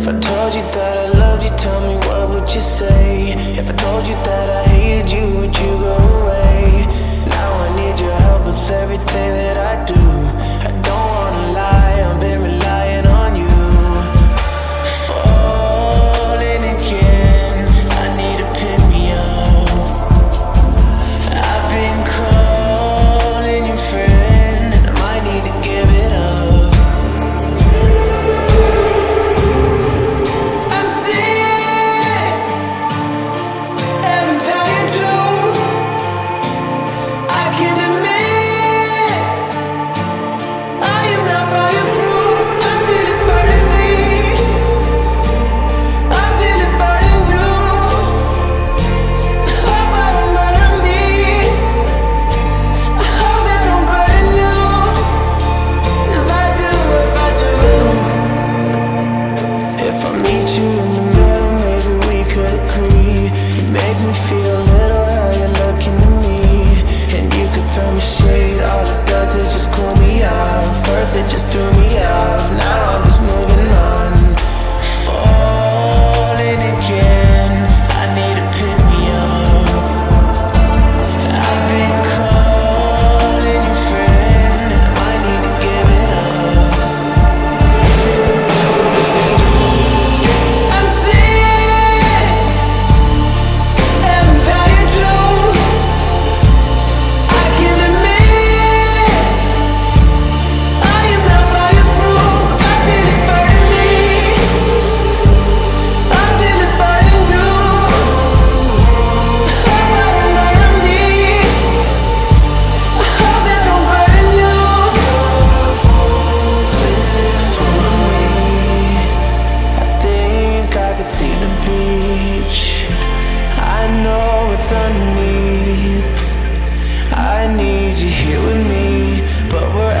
If I told you that I loved you, tell me what would you say? If I told you that I in the middle, maybe we could agree. Me feel a little looking at me. And you could throw me shade, all it does is just cool me out First it just threw me off, now what's underneath. I need you here with me But we're